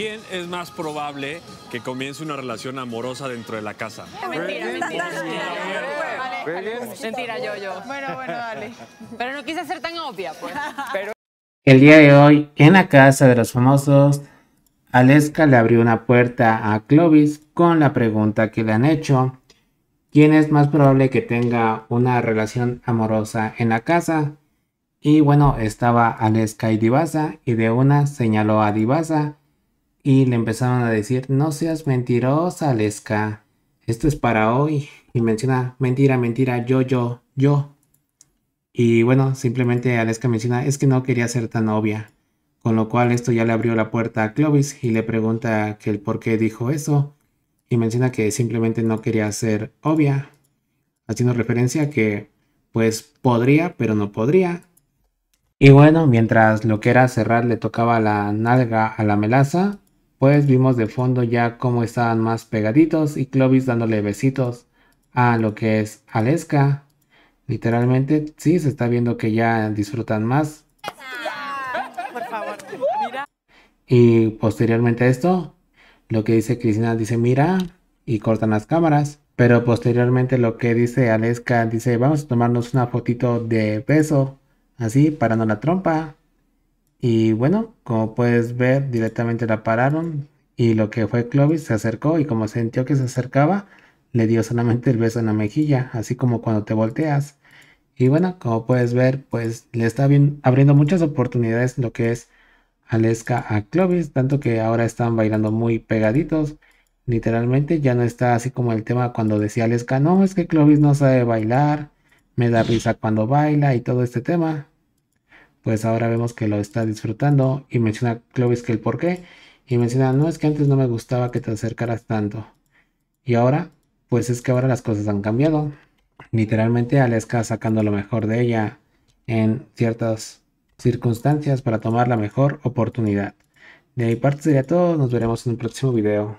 ¿quién es más probable que comience una relación amorosa dentro de la casa? Mentira, mentira. Mentira, yo, yo. Bueno, bueno, dale. Pero no quise ser tan obvia, pues. El día de hoy, en la casa de los famosos, Aleska le abrió una puerta a Clovis con la pregunta que le han hecho. ¿Quién es más probable que tenga una relación amorosa en la casa? Y bueno, estaba Aleska y Divasa y de una señaló a Divasa y le empezaron a decir, no seas mentirosa, Aleska. Esto es para hoy. Y menciona, mentira, mentira, yo, yo, yo. Y bueno, simplemente Aleska menciona, es que no quería ser tan obvia. Con lo cual esto ya le abrió la puerta a Clovis y le pregunta que el por qué dijo eso. Y menciona que simplemente no quería ser obvia. Haciendo referencia a que pues podría, pero no podría. Y bueno, mientras lo que era cerrar le tocaba la nalga a la melaza, pues vimos de fondo ya cómo estaban más pegaditos y Clovis dándole besitos a lo que es Aleska. Literalmente, sí, se está viendo que ya disfrutan más. Y posteriormente a esto, lo que dice Cristina dice mira y cortan las cámaras. Pero posteriormente lo que dice Aleska dice vamos a tomarnos una fotito de beso, así parando la trompa. Y bueno, como puedes ver, directamente la pararon. Y lo que fue Clovis se acercó y como sintió que se acercaba, le dio solamente el beso en la mejilla, así como cuando te volteas. Y bueno, como puedes ver, pues le está bien, abriendo muchas oportunidades lo que es Aleska a Clovis, tanto que ahora están bailando muy pegaditos. Literalmente ya no está así como el tema cuando decía Aleska, no, es que Clovis no sabe bailar, me da risa cuando baila y todo este tema pues ahora vemos que lo está disfrutando y menciona Clovis que el por qué y menciona, no es que antes no me gustaba que te acercaras tanto. Y ahora, pues es que ahora las cosas han cambiado. Literalmente Aleska sacando lo mejor de ella en ciertas circunstancias para tomar la mejor oportunidad. De mi parte sería todo, nos veremos en un próximo video.